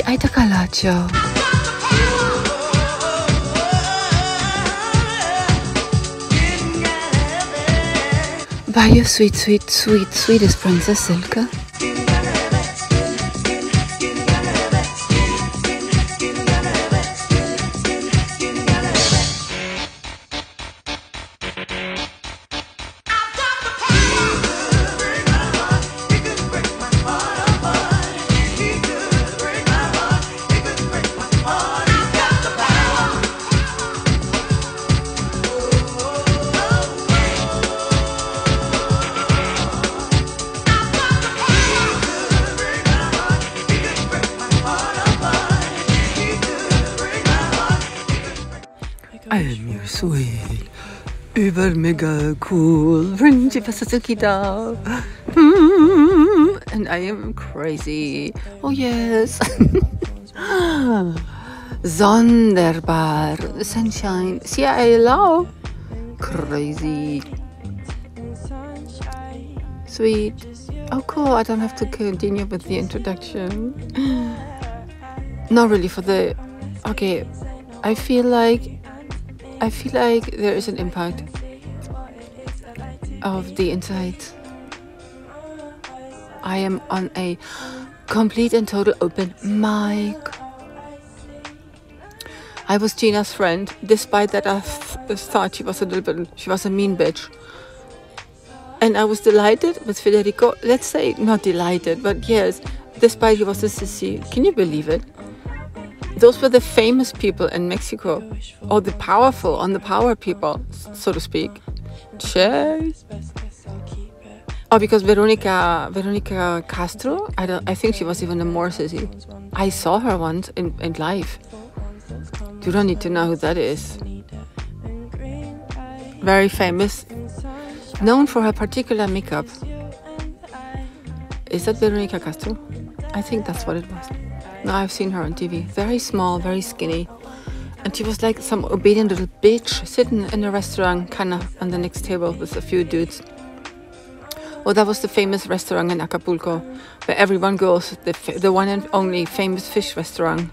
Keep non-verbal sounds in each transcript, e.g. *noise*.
Baby, ai takalacho. By your sweet, sweet, sweet, sweetest princess Silke. I'm your sweet, über mega cool doll. Mm, And I am crazy. Oh yes. *laughs* Sonderbar. Sunshine. See, I love. Crazy. Sweet. Oh, cool. I don't have to continue with the introduction. *gasps* Not really for the. Okay. I feel like I feel like there is an impact of the inside. I am on a complete and total open mic. I was Gina's friend, despite that I th- thought she was a little bit, she was a mean bitch. And I was delighted with Federico. Let's say not delighted, but yes, despite he was a sissy. Can you believe it? Those were the famous people in Mexico, or the powerful, on the power people, so to speak. Oh, because Veronica Veronica Castro, I don't, I think she was even a more sissy. I saw her once in, in live. You don't need to know who that is. Very famous, known for her particular makeup. Is that Veronica Castro? I think that's what it was. No, I've seen her on TV. Very small, very skinny. And she was like some obedient little bitch sitting in a restaurant, kind of on the next table with a few dudes. Oh, that was the famous restaurant in Acapulco where everyone goes, the, the one and only famous fish restaurant.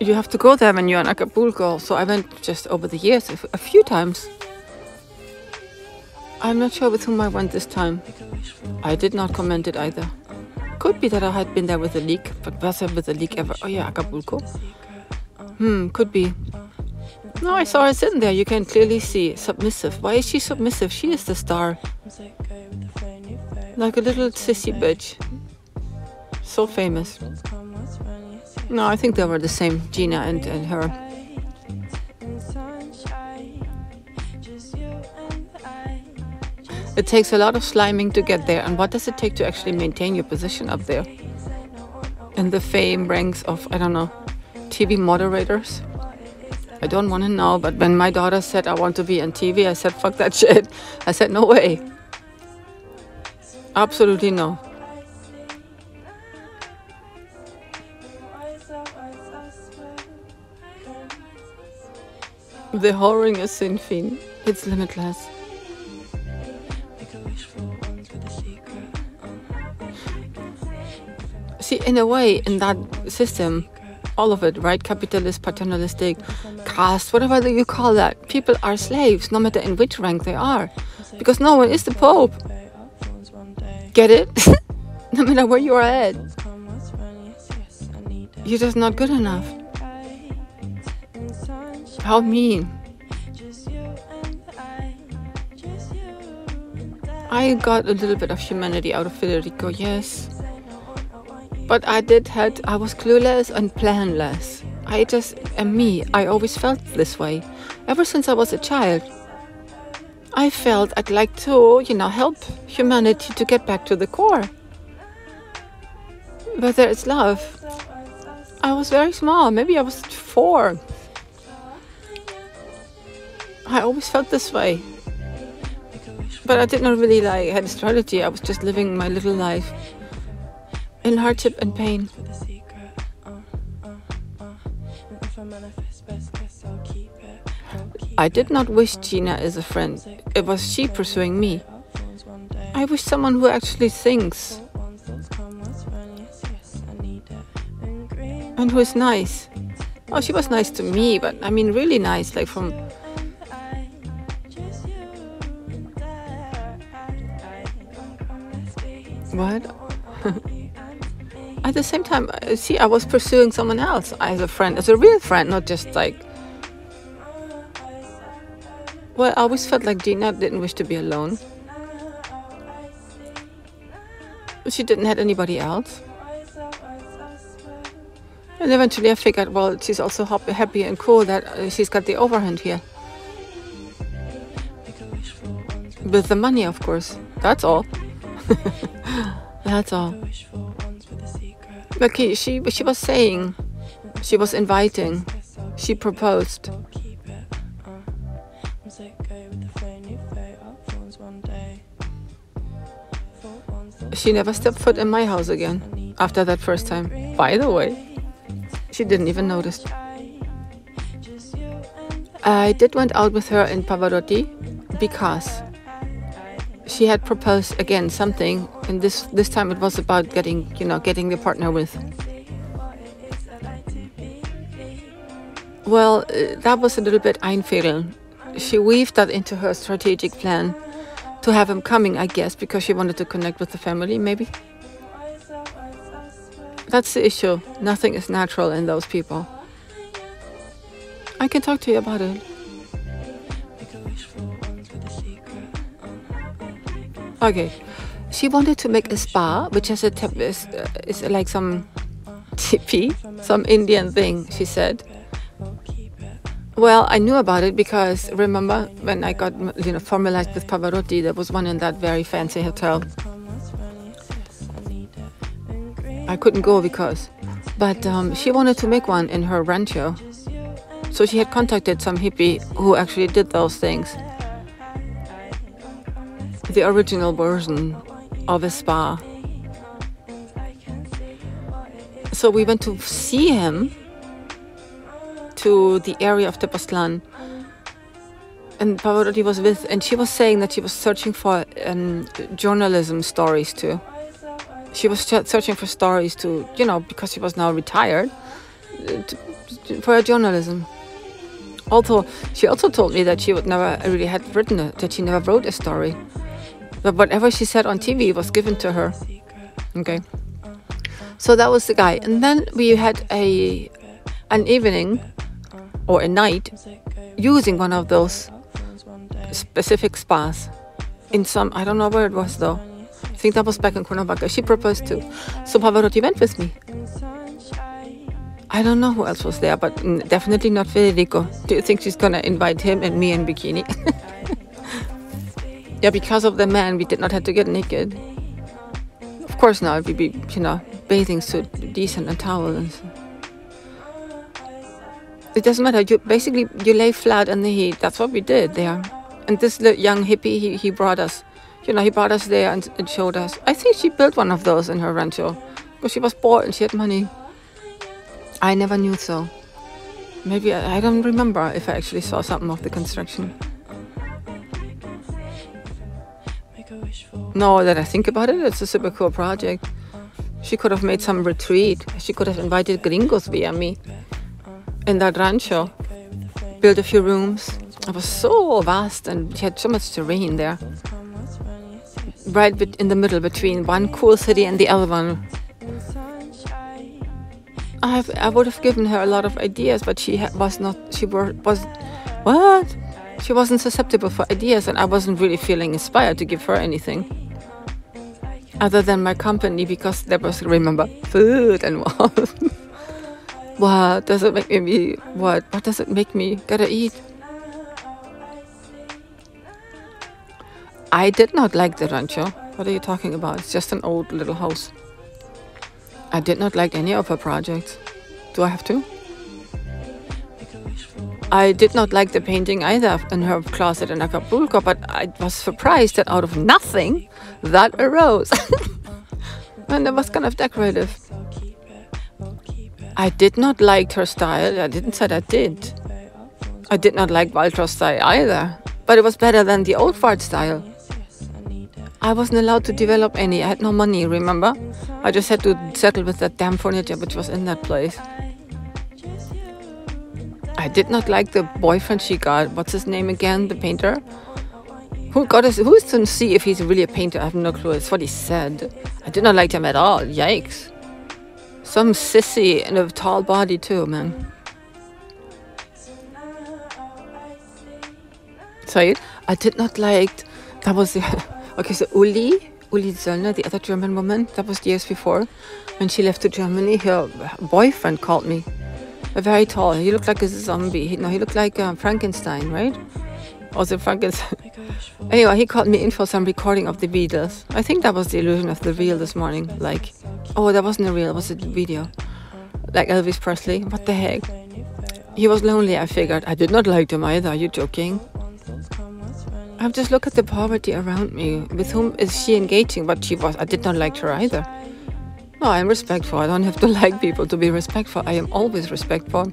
You have to go there when you're in Acapulco. So I went just over the years a few times. I'm not sure with whom I went this time. I did not comment it either. Could be that I had been there with a leak, but was I with a leak ever? Oh yeah, Acapulco. Hmm, could be. No, I saw her sitting there. You can clearly see submissive. Why is she submissive? She is the star. Like a little sissy bitch. So famous. No, I think they were the same, Gina and, and her. It takes a lot of sliming to get there. And what does it take to actually maintain your position up there? In the fame ranks of, I don't know, TV moderators? I don't want to know, but when my daughter said, I want to be on TV, I said, fuck that *laughs* shit. I said, no way. Absolutely no. The whoring is sin fin. It's limitless. See, in a way, in that system, all of it, right? Capitalist, paternalistic, caste, whatever you call that, people are slaves, no matter in which rank they are. Because no one is the Pope. Get it? *laughs* no matter where you are at. You're just not good enough. How mean. I got a little bit of humanity out of Federico, yes. But I did had I was clueless and planless. I just am me. I always felt this way. Ever since I was a child. I felt I'd like to, you know, help humanity to get back to the core. Where there is love. I was very small, maybe I was four. I always felt this way. But I did not really like had a strategy. I was just living my little life in hardship and pain. I did not wish Gina as a friend. It was she pursuing me. I wish someone who actually thinks. And who is nice? Oh, she was nice to me, but I mean, really nice, like from. What? The same time, uh, see, I was pursuing someone else as a friend, as a real friend, not just like. Well, I always felt like Gina didn't wish to be alone. She didn't have anybody else. And eventually I figured, well, she's also happy and cool that uh, she's got the overhand here. With the money, of course. That's all. *laughs* That's all. Okay, she she was saying, she was inviting, she proposed. She never stepped foot in my house again after that first time. By the way. She didn't even notice. I did went out with her in Pavarotti because she had proposed again something, and this this time it was about getting you know getting the partner with. Well, uh, that was a little bit einfädeln. She weaved that into her strategic plan to have him coming, I guess, because she wanted to connect with the family, maybe. That's the issue. Nothing is natural in those people. I can talk to you about it. Okay. She wanted to make a spa, which is a is, uh, is like some tipi, some Indian thing, she said. Well, I knew about it because remember when I got you know formalized with Pavarotti, there was one in that very fancy hotel. I couldn't go because, but um, she wanted to make one in her rancho. So she had contacted some hippie who actually did those things. The original version of a spa. So we went to see him to the area of Tepoztlan. And Pavarotti was with, and she was saying that she was searching for um, journalism stories too she was searching for stories to, you know, because she was now retired, to, for journalism. Although she also told me that she would never really had written it, that she never wrote a story. But whatever she said on TV was given to her. Okay. So that was the guy. And then we had a an evening or a night using one of those specific spas in some I don't know where it was though I think that was back in Cuernavaca. She proposed to. So Pavarotti went with me. I don't know who else was there, but definitely not Federico. Do you think she's gonna invite him and me in bikini? *laughs* yeah, because of the man, we did not have to get naked. Of course, now we'd be, you know, bathing suit, decent, and towel. And so. It doesn't matter. You basically you lay flat in the heat. That's what we did there. And this young hippie, he, he brought us you know, he brought us there and, and showed us. I think she built one of those in her rancho because she was poor and she had money. I never knew so. Maybe I, I don't remember if I actually saw something of the construction. No, that I think about it, it's a super cool project. She could have made some retreat. She could have invited gringos via me in that rancho. Built a few rooms. It was so vast and she had so much terrain there right in the middle between one cool city and the other one. I have, I would have given her a lot of ideas, but she was not. She was what? She wasn't susceptible for ideas, and I wasn't really feeling inspired to give her anything other than my company because there was remember food and what. *laughs* what does it make me? What? What does it make me gotta eat? I did not like the rancho. What are you talking about? It's just an old little house. I did not like any of her projects. Do I have to? I did not like the painting either in her closet in Acapulco, but I was surprised that out of nothing, that arose. *laughs* and it was kind of decorative. I did not like her style. I didn't say I did. I did not like Waltra's style either, but it was better than the old fart style. I wasn't allowed to develop any. I had no money, remember? I just had to settle with that damn furniture which was in that place. I did not like the boyfriend she got. What's his name again? The painter? Who got us? Who's to see if he's really a painter? I have no clue. It's what he said. I did not like him at all. Yikes. Some sissy and a tall body too, man. Sorry, I did not like. That was *laughs* okay. So Uli, Uli Zöllner, the other German woman, that was years before, when she left to Germany. Her boyfriend called me. Very tall. He looked like a zombie. He, no, he looked like uh, Frankenstein, right? Also Frankenstein. *laughs* anyway, he called me in for some recording of the Beatles. I think that was the illusion of the real this morning. Like, oh, that wasn't a real. It was a video. Like Elvis Presley. What the heck? He was lonely. I figured. I did not like him either. Are you joking? I've just looked at the poverty around me. With whom is she engaging? But she was. I did not like her either. No, I am respectful. I don't have to *laughs* like people to be respectful. I am always respectful.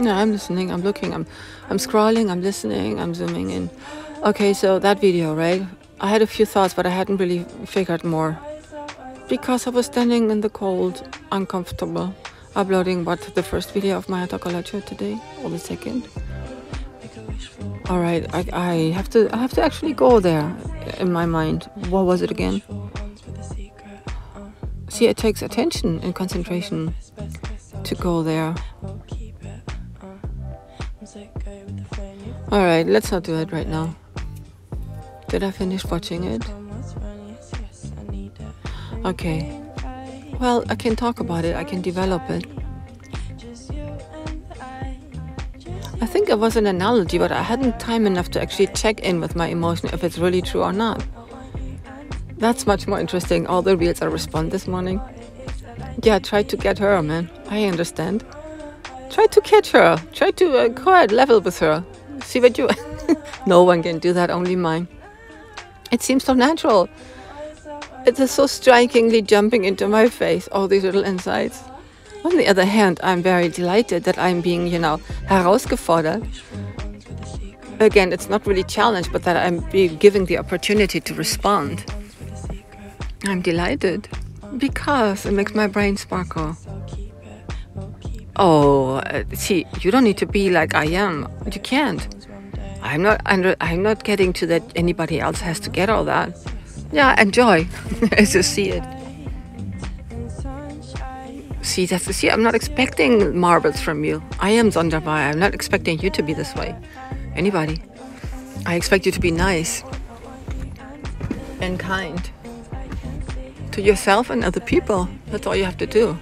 No, I'm listening. I'm looking. I'm, I'm scrolling. I'm listening. I'm zooming in. Okay, so that video, right? I had a few thoughts, but I hadn't really figured more. Because I was standing in the cold, uncomfortable, uploading what the first video of my Atokolacho today, or the second. All right, I, I have to I have to actually go there in my mind. What was it again? See, it takes attention and concentration to go there. All right, let's not do it right now. Did I finish watching it? Okay. Well, I can talk about it, I can develop it. I think it was an analogy, but I hadn't time enough to actually check in with my emotion if it's really true or not. That's much more interesting. All the reels I respond this morning. Yeah, try to get her, man. I understand. Try to catch her. Try to uh, go at level with her. See what you. *laughs* no one can do that, only mine. It seems so natural. It is so strikingly jumping into my face, all these little insights. On the other hand, I'm very delighted that I'm being, you know, herausgefordert. Again, it's not really challenged, but that I'm being given the opportunity to respond. I'm delighted because it makes my brain sparkle. Oh, uh, see, you don't need to be like I am. You can't. I'm not I'm not getting to that anybody else has to get all that. Yeah, enjoy *laughs* as you see it. See, that's see, I'm not expecting marbles from you. I am Zonderbai. I'm not expecting you to be this way. Anybody. I expect you to be nice and kind to yourself and other people. That's all you have to do.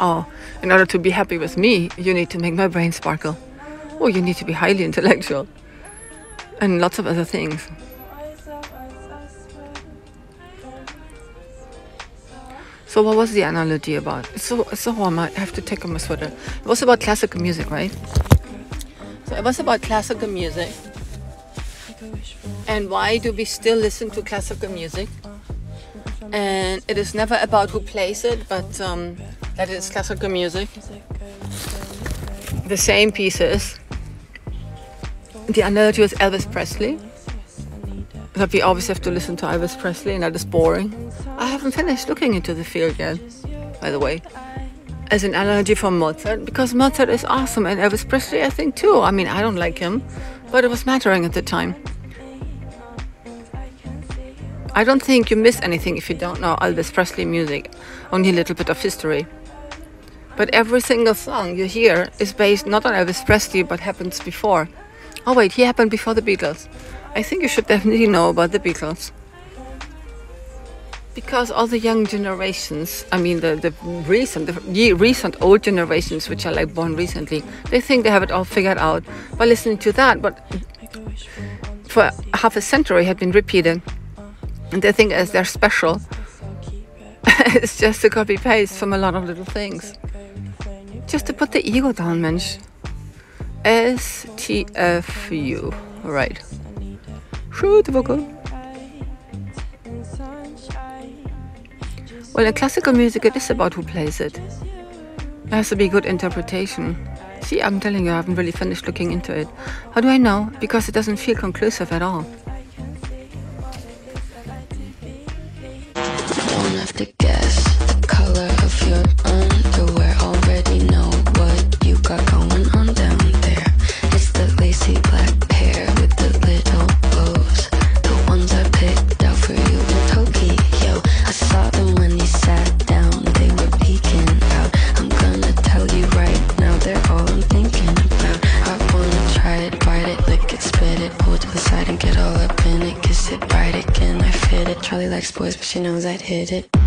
Oh, in order to be happy with me, you need to make my brain sparkle. Oh, you need to be highly intellectual. And lots of other things. So what was the analogy about? So, so I have to take my sweater. It was about classical music, right? So it was about classical music. And why do we still listen to classical music? And it is never about who plays it, but um, that is classical music. The same pieces the analogy was Elvis Presley. That we always have to listen to Elvis Presley, and that is boring. Haven't finished looking into the field yet, by the way. As an analogy for Mozart, because Mozart is awesome, and Elvis Presley, I think too. I mean, I don't like him, but it was mattering at the time. I don't think you miss anything if you don't know Elvis Presley music, only a little bit of history. But every single song you hear is based not on Elvis Presley but happens before. Oh wait, he happened before the Beatles. I think you should definitely know about the Beatles. Because all the young generations, I mean the, the recent, the recent old generations which are like born recently, they think they have it all figured out by listening to that, but for half a century had been repeated. And they think as they're special, *laughs* it's just a copy paste from a lot of little things. Just to put the ego down, mensch. STFU. Right. Shoot vocal. Well, in classical music, it is about who plays it. There has to be good interpretation. See, I'm telling you, I haven't really finished looking into it. How do I know? Because it doesn't feel conclusive at all. She knows I'd hit it.